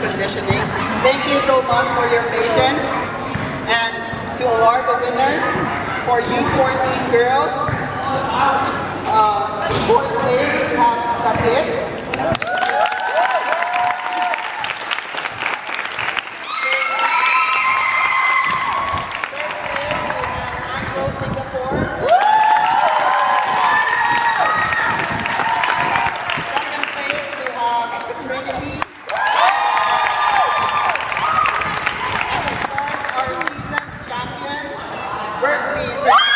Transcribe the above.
conditioning. Thank you so much for your patience. And to award the winners for you, fourteen girls, uh, fourth place we have Thank you. Work me.